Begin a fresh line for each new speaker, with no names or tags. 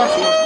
Buffalo.